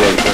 Gracias.